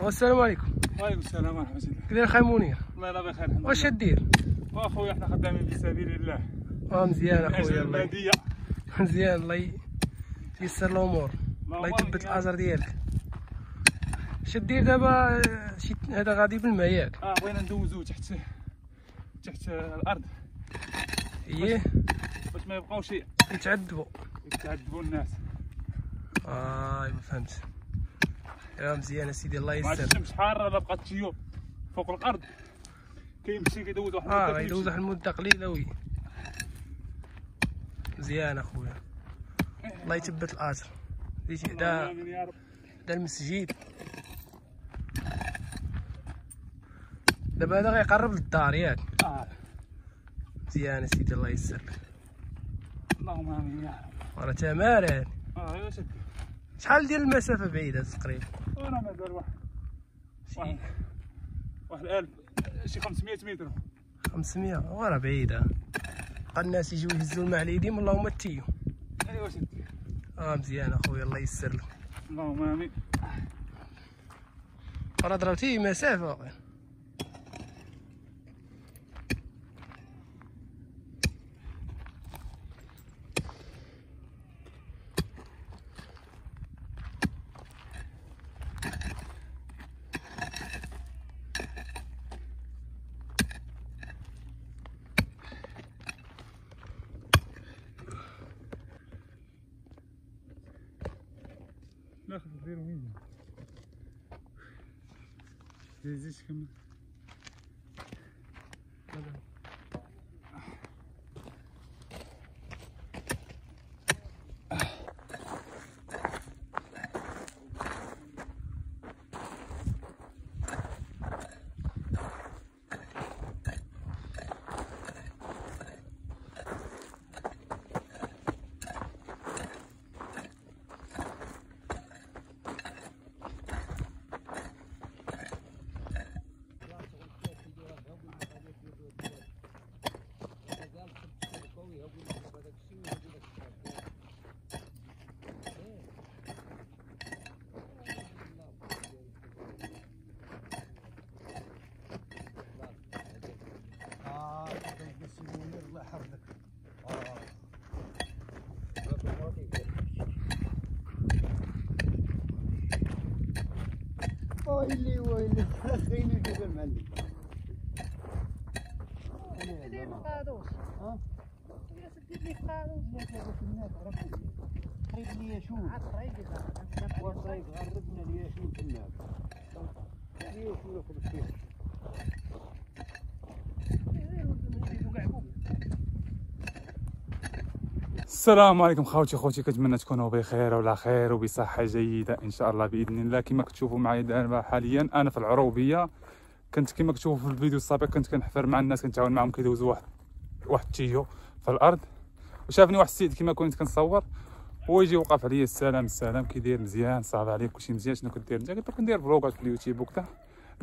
والسلام عليكم. وعليكم السلام ورحمة الله. كدير خاي منير الله يلا بخير الحمد واش لله دير؟ وأخويا إحنا خدامين في سبيل الله. آه مزيان أخويا الله مزيان الله ييسر الأمور. الله يثبت الأجر ديالك. اش دير دابا آه، شي هذا غادي بالماء ياك. آه بغينا ندوزو تحت تحت الأرض. إيه. باش ما يبقاوش نتعذبوا يتعذبوا. الناس. آه ايوا فهمت. يا مزيان اسيدي الله يسر الشمس حارة لا بقات تجيو فوق الأرض. كيمشي كيدوز واحد آه المدة غيدوز كيمشي. واحد المده قليلة وي مزيان أخويا. الله يثبت الاجر ديتي دا آمين يا رب. دا المسجد. دابا هذا غيقرب للدار ياك آه. مزيان اسيدي الله يسر لك اللهم آمين يا رب. راه هادي آه شحال ديال المسافة بعيدة تقريبا؟ وأنا مازال واحد. واحد. واحد الف شي 500 متر. 500 وراه بعيدة. بقى الناس يجيو يهزوا الماء على يديهم اللهم تيو ايوا سد آه مزيان أخويا الله يسر لك. اللهم آمين. راه ضربتي مسافه Denize çıkamam. ويلي ويلي. خليني الجبل معلم دير القادوس ها؟ دير لي القادوس لا تلعب الناس عرفت قريب لي شوف عاد طريق إذا- والطريق غربنا لي شوف الناس لي شوف السلام عليكم خوتي خوتي كنتمنى تكونوا بخير وعلى خير وبصحة جيدة إن شاء الله بإذن الله. كما كتشوفوا معايا دابا حاليا أنا في العروبية. كنت كما كتشوفوا في الفيديو السابق كنت كنحفر مع الناس كنتعاون معهم كيدوزوا واحد واحد ال tuyau في الأرض. وشافني واحد السيد كما كنت كنصور هو يجي وقف عليا السلام السلام كي داير مزيان صافي عليك كلشي مزيان شنو كدير انت قلت له كندير فلوغات في اليوتيوب وكذا.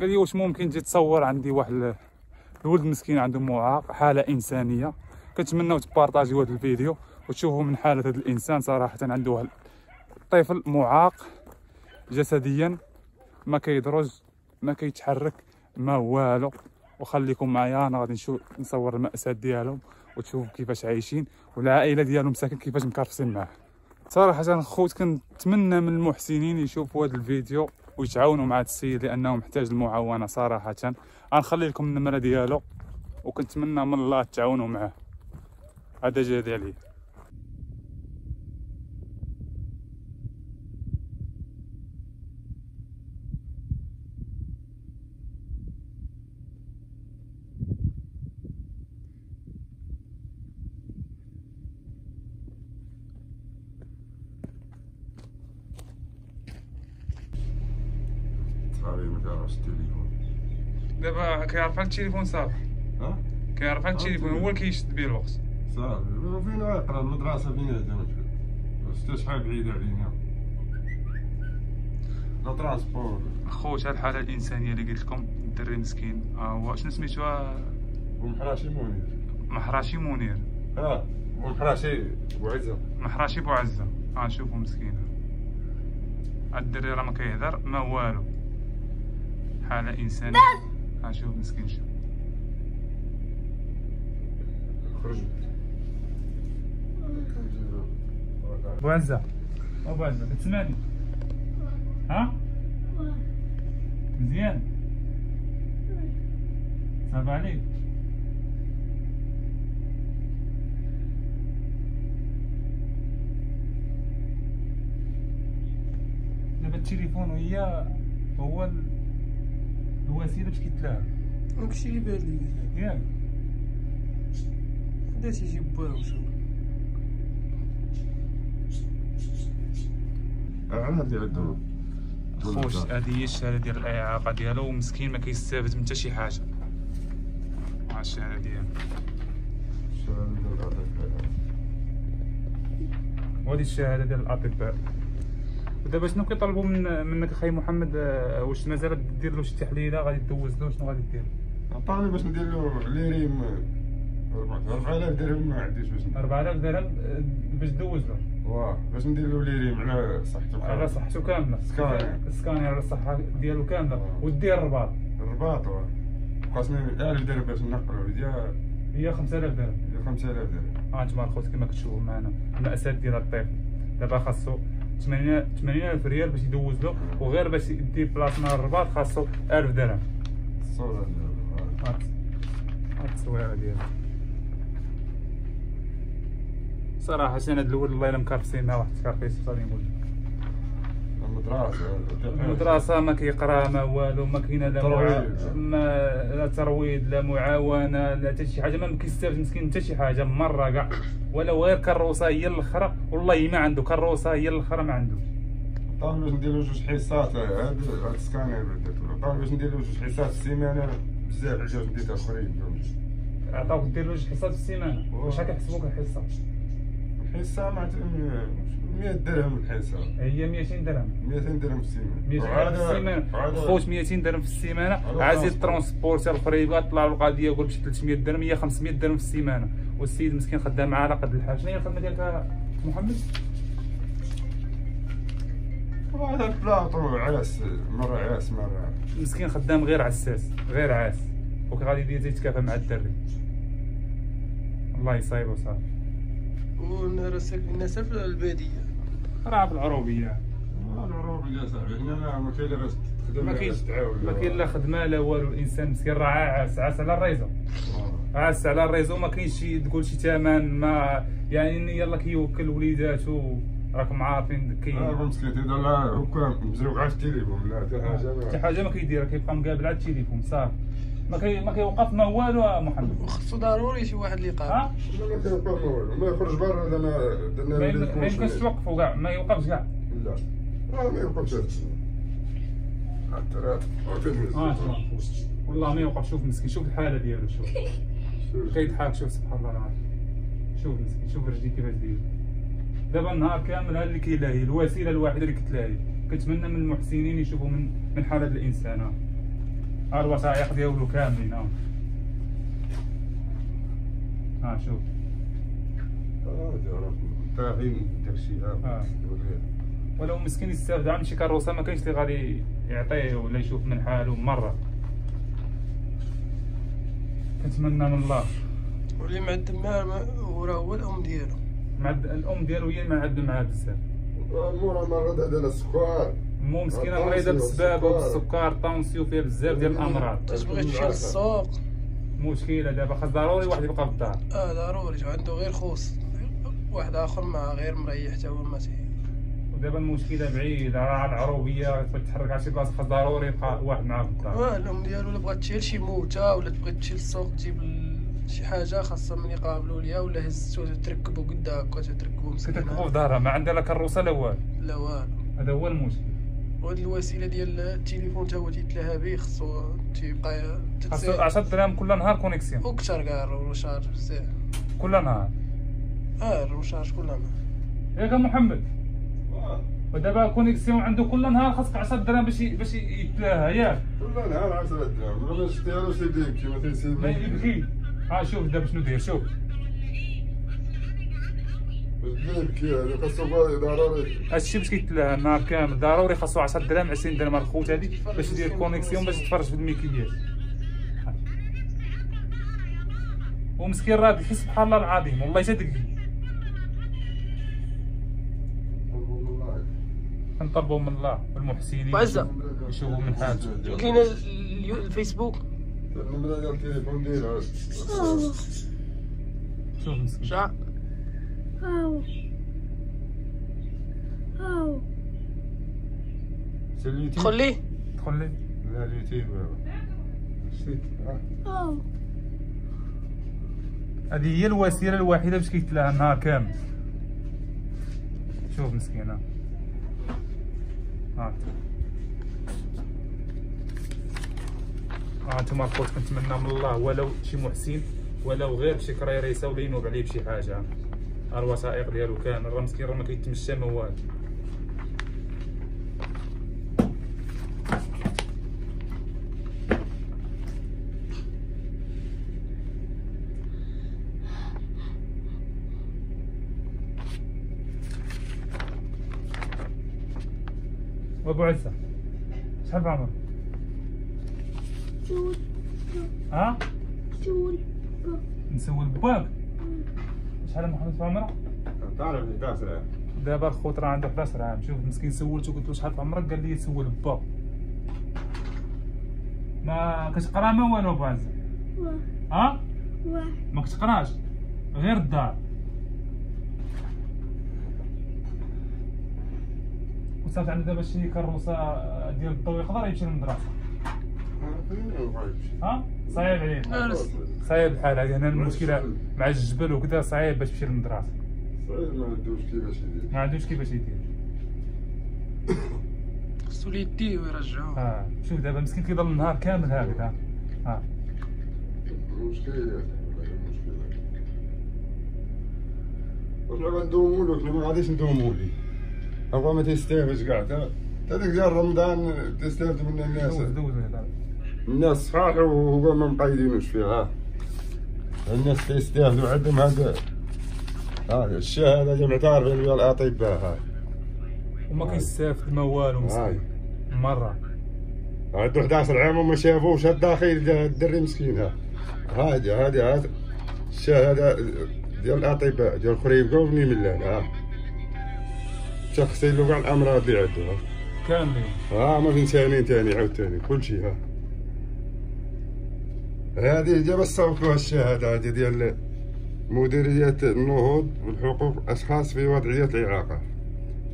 قال لي واش ممكن تجي تصور؟ عندي واحد ال- الولد مسكين عنده معاق حالة إنسانية. كنتمناو تبارطاجيو هذا الفيديو. وتشوفوا من حالة هذا الإنسان صراحة عنده طفل معاق جسديا ما كيدرج ما كيتحرك ما والو. وخليكم معايا أنا غادي نصور المأساة ديالهم وتشوفوا كيفاش عايشين والعائلة ديالهم ساكن كيفاش مكرفسين معاه. صراحة خوت كنتمنى من المحسنين يشوفوا هذا الفيديو ويتعاونوا مع هذا السيد لأنه محتاج المعاونة صراحة. غنخلي لكم النمرة ديالو وكنتمنى من الله تعاونوا معاه. هذا جهدي عليه صافي ما كيعرفش التليفون دابا كيعرف على التليفون صافي ها كيعرف على التليفون هو اللي كيشد به الوقت صافي فين يقرا المدرسة فين هذا شتا شحال بعيد علينا لا transport خوت هاد الحاله الانسانيه اللي قلت لكم الدري مسكين هو شنو سميتو ها؟ ومحراشي منير محراشي منير ها ومحراشي بوعزة محراشي بوعزه ها شوفوا مسكين هاد الدري راه ما كيهضر ما والو حالة إنسانية ها شوف مسكين شوف خرج. أبو عزة أبو عزة تسمعني ها؟ مزيان. صعب عليك. دابا التليفون هي هو ال- الوسيله باش كيتلاعب. داكشي اللي بان لي. ياك بدا تيجي با وشو. على هذه عندهم خوش هذه هي الشهاده ديال الإعاقة ديالو ومسكين ما كيستافد من حتى شي حاجة. ها الشهاده ديالو. وهذه الشهاده ديال الأطباء. ودابا شنو كيطلبوا من منك أخي محمد؟ آه، واش مازال دير له شي تحليلة؟ غادي دوز له شنو غادي دير؟ عطاني باش ندير له l'IRM 4000 درهم ما عنديش باش ندير. 4000 درهم؟ آه، باش دوز له. واه باش ندير له l'IRM على صحته. على صحته كاملة. scanner. scanner على الصحة ديالو كاملة. ودير الرباط. الرباط واه. قاسمين 1000 درهم باش نقلو ديال هي 5000 درهم. 5000 درهم. ها انتما الخوت كما كتشوفوا معنا. المأساة ديال الطفل دابا خاصو 80 80000 ريال باش يدوز له وغير باش يدي بلاصة الرباط خاصو 1000 درهم. التصويره أنا هاد الأول الله الا مكرفسين مع واحد التكرفيس غادي نقول. لك. المدرسة المدرسة ما كيقرا ما والو ما كاينة لا. ما لا ترويض لا معاونة لا حتى شي حاجة. ما كيستافد مسكين حتى شي حاجة مرة كاع ولا غير كروسة هي الأخرى. والله ما عنده كروسة هي الأخرى ما عنده. طالب باش ندير له جوج حصات هاد هاد السكانير طالب باش ندير له جوج حصات في السيمانة. بزاف الجوج ديت آخرين عطاوك دير جوج حصات في السيمانة. واش كيحسبوك الحصة؟ الحصة مع 100 درهم الحصة. هي 200 درهم. 200 درهم في السيمانة. 200 درهم في السيمانة. وعاد- خوت 200 درهم في السيمانة. هذا عازي transport. ال transporteur الاخرين يبغى يطلع له القضية يقول بشي 300 درهم هي 500 درهم في السيمانة. والسيد مسكين خدام على قد الحال شنو هي الخدمة ديالك محمد؟ وهذا بلاطو عاس مرة عاس مرة مسكين خدام غير عساس غير عاس. وكي غادي يدير يتكافى مع الدري. الله يصايبه صافي. وناس الناس في البادية. راه في العروبية العروب اللي صاحبي هنا لا ما كاين لا باش تخدم ما كاين ما كاين لا خدمة لا والو الإنسان مسكين راه عاس عاس على ال réseau. عاس على ال réseau ما كاينش شي تقول شي ثمن ما يعني يلا كيوكل وليداتو راكم عارفين كي آه مسكين إذا لا حكام مزروق على التليفون لا حتى حاجة حتى حاجة ما كيديرها كيبقى مقابل على التليفون صافي. ما كي ما كيوقف ما والو محمد. وخصو ضروري شي واحد اللي ها؟ ما كيوقف ما والو ما يخرج برا ما. يمكنش توقفوا كاع ما يوقفش كاع. لا. آه ما يوقفش راه شوف. والله ما يوقف. شوف مسكين شوف الحالة ديالو شوف. كيضحك شوف سبحان الله العظيم. شوف مسكين شوف رجلي كيفاش داير دابا النهار كامل ها اللي كيلاهي الوسيلة الوحيده اللي كتلاهي. كنتمنى من المحسنين يشوفوا من من حالة الإنسان. ها ها الوثائق ديالو كاملين ها ها شوف طاحين داكشي آه. ها ولو مسكين يستافد عن شي كروسه ما كاينش اللي غادي يعطيه ولا يشوف من حاله مرة. كنتمنى من الله. واللي ما- هو راه هو الأم ديالو. مع الأم ديالو هي ما عندها معاه بزاف. المورا مرض هذا السكر مو مسكينة مريضة بالسبابه والسكر. وبالسكر طونسيو فيها بزاف ديال الأمراض. تتبغي تمشي للسوق مشكلة دابا خاص ضروري واحد يبقى في الدار آه ضروري عنده غير خوص. واحد آخر مع غير مريح حتى هو ما ودابا المشكلة بعيده راه على العروبية تبغي تحرك على شي بلاصة خاص ضروري يبقى واحد معاه في الدار. آه الأم ديالو الا بغات تشيل شي موتة ولا تبغي تمشي للسوق تجيب شي حاجة خاصها من يقابلوا ليها ولا هزتو تركبوا قدا هكا تركبوا كتركبوا في دارها ما عندها لا كروسة لا والو. لا والو. هذا هو المشكل. وهاد الوسيلة ديال التليفون تا هو تيتلاها به خصو تيبقى تتسير 10 درهم كل نهار connexion وكثر كاع ال recharge بزاف كل نهار. آه ال recharge كل نهار. ياك محمد. ودابا connexion عنده كل نهار خاصك 10 درهم باش باش يتلاها ياك كل نهار 10 درهم. ما شفتيهاش يبدا يبكي ما ما تيسيب يبكي. ها شوف دابا شنو داير شوف باش يبكي هذا خاصو ضروري هادشي باش كيتلاها النهار كامل ضروري خاصو 10 دراهم 20 درهم الخوت هادي باش يدير كونيكسيون باش يتفرج في الميكياج ومسكين راه كيحس سبحان الله العظيم والله حتى دقي كنطلبوا من الله والمحسنين وعزة. يشوفوا من حالته كاين ال- الفيسبوك شوف مسكين ليه دخل لي لا اليوتيوب شتي هاو هذه هي الوسيلة الوحيدة باش كيتلاها النهار كامل. شوف مسكينة. ها. ها أنتم الخوت كنتمنى من الله ولو شي محسن ولو غير بشي كريريسه ولا ينوب عليه بشي حاجة. ها الوثائق ديالو كامل راه مسكين راه ما كيتمشى ما والو وابو عزه شحال في عمرك؟ شول ها؟ شول نسول باك شحال محمد في عمرك؟ تعرف داس دابا الخوت راه عنده 11 عام. شوف مسكين سولته قلت له شحال في عمرك قال لي سول با ما كتقرا ما والو واحد ها؟ ما كتقراش؟ غير الدار. وصافي عنده دابا شي كروسه ديال الضوء يقدر يمشي للمدرسة. ها؟ صعيب عليه. صعيب الحال هذه. أنا المشكلة مع الجبل وكذا صعيب باش يمشي للمدرسة. صعيب ما عندوش كيفاش يدير. ما عندوش كيفاش يدير خصو لي يديه ويرجعوه ها شوف دابا مسكين كيضل النهار كامل هكذا ها. مشكلة مشكلة واش ما ندومو لك ما غاديش ندومو لي هو ما تيستافدش كاع تا ديك ديال رمضان تستافد منها الناس. دوز دوز. الناس صحاح وهو ما مقيدينوش فيها الناس تيستافدوا عندهم هذا. هذا الشهادة اللي معترفين بها الأطباء هاي وما كيستافد ما والو مسكين. مرة. عنده 11 عام وما شافوش الداخل الدري مسكين ها. هادي هادي هاد. الشهادة ديال الأطباء ديال خريبكا وبني ملال ها. شخصين له كاع الأمراض اللي عنده ها. كاملين. ها ما فين ثاني تاني عاود تاني كلشي ها. هذه جاب الشهادة هذه ديال مديرية النهوض والحقوق الأشخاص في وضعية الإعاقة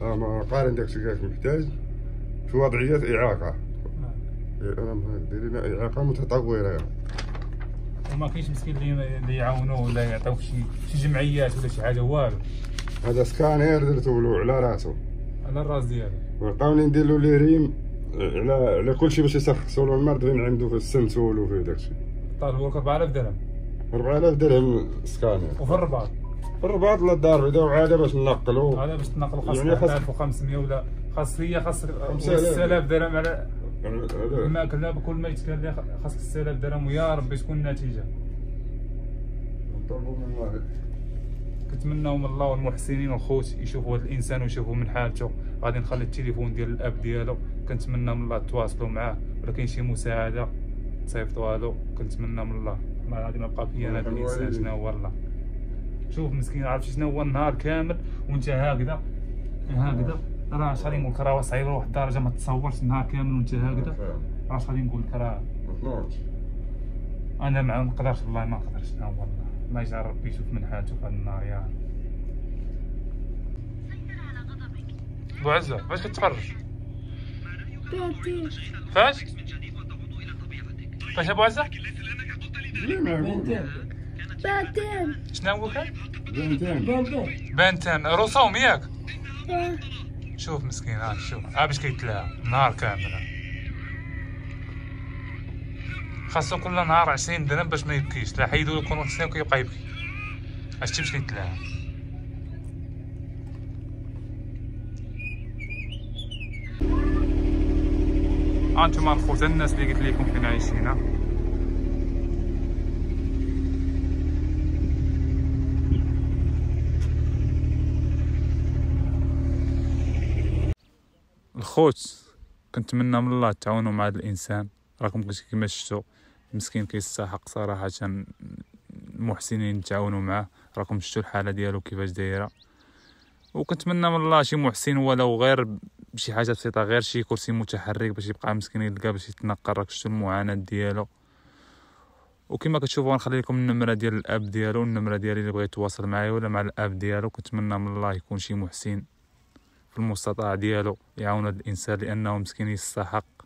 ها ما قارن داكشي كاك محتاج؟ في وضعية إعاقة أنا ما- ديري لنا إعاقة متطورة. وما كاينش مسكين اللي يعاونوه ولا يعطيوه شي شي جمعيات ولا شي حاجة والو. هذا سكانير درتو له على راسو على الراس ديالو. وعطاوني ندير له l'IRM على على كلشي باش يشخصوا له المرض فين عنده في السمسول وفي داكشي. طال هو 4000 درهم. 4000 درهم سكانير وفي الرباط. في الرباط لا الدار بيضاء وعاده باش ننقلوا هذا باش تنقلوا خاص يعني خاص- 1500 ولا خاص هي خاص 5000 6000 درهم على هذا- الماكله بكل ما يتكلف خاصك 6000 درهم ويا ربي تكون النتيجة؟ نطلبوا من الله. كنتمناو من الله والمحسنين والخوت يشوفوا هذا الإنسان ويشوفوا من حالته. غادي نخلي التليفون ديال الأب ديالو. كنتمنى من الله تواصلوا معاه ولا كاين شي مساعدة. تصيفطوها له كنتمنى من الله. والله غادي ما بقى فيا هذا الانسان شنو هو والله شوف مسكين عارف شنو هو النهار كامل؟ وانت هكذا هكذا. راه اش غادي نقول لك راه صعيب لواحد الدرجة ما تصورش النهار كامل وانت هكذا. راه اش غادي نقول لك راه أنا ما نقدرش والله ما نقدرش أنا والله ما يجعل ربي يشوف من حالته في النار يا رب. ابو عزه فاش كتفرج باتين فاش؟ فاش أبو عزة. باتين شنو هو كان بنتين. بنتان رسوم ياك آه. شوف مسكين ها شوف. ها باش كيتلاها نهار كامل ها. خاصو كل نهار 20 درهم باش ما يبكيش. لا حيدوا له كونكسيون كيبقى يبكي. عرفتي باش كيتلاها أنتم الخوت الناس اللي قلت لكم فين عايشين. الخوت كنتمنى من الله تعاونوا مع هذا الإنسان. راكم كما شفتوا مسكين كيستحق صراحة المحسنين تعاونوا معاه. راكم شفتوا الحالة ديالو كيفاش دايرة. وكنتمنى من الله شي محسن ولو غير بشي حاجة بسيطة غير شي كرسي متحرك باش يبقى مسكين يلقى باش يتنقل راك شفتوا المعاناة ديالو. وكما كتشوفوا غنخلي لكم النمرة ديال الأب ديالو النمرة ديالي اللي بغى يتواصل معايا ولا مع الأب ديالو. كنتمنى من الله يكون شي محسن في المستطاع ديالو يعاون هذا الإنسان لأنه مسكين يستحق.